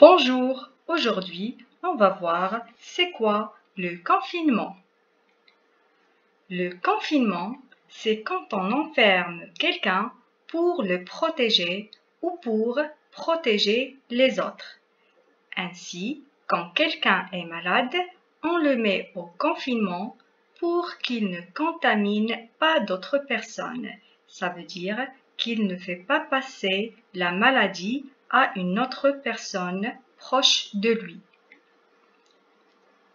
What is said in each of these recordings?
Bonjour, aujourd'hui on va voir c'est quoi le confinement. Le confinement, c'est quand on enferme quelqu'un pour le protéger ou pour protéger les autres. Ainsi, quand quelqu'un est malade, on le met au confinement pour qu'il ne contamine pas d'autres personnes. Ça veut dire qu'il ne fait pas passer la maladie à une autre personne proche de lui.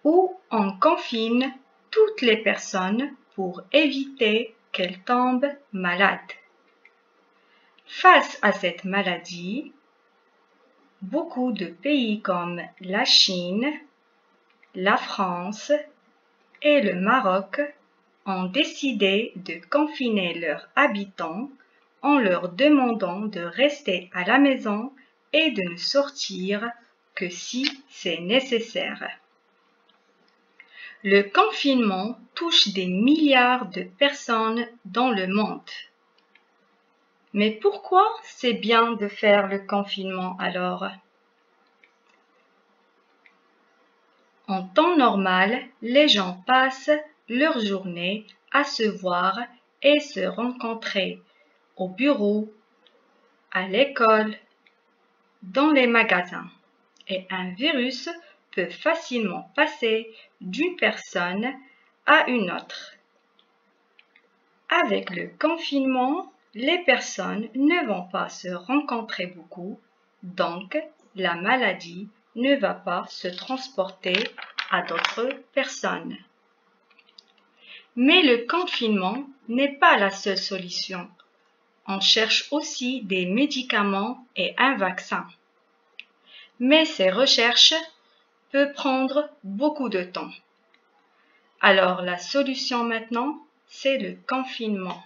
Ou on confine toutes les personnes pour éviter qu'elles tombent malades. Face à cette maladie, beaucoup de pays comme la Chine, la France et le Maroc ont décidé de confiner leurs habitants en leur demandant de rester à la maison et de ne sortir que si c'est nécessaire. Le confinement touche des milliards de personnes dans le monde. Mais pourquoi c'est bien de faire le confinement alors? En temps normal, les gens passent leur journée à se voir et se rencontrer au bureau, à l'école, dans les magasins. Et un virus peut facilement passer d'une personne à une autre. Avec le confinement, les personnes ne vont pas se rencontrer beaucoup, donc la maladie ne va pas se transporter à d'autres personnes. Mais le confinement n'est pas la seule solution. On cherche aussi des médicaments et un vaccin. Mais ces recherches peuvent prendre beaucoup de temps. Alors la solution maintenant, c'est le confinement.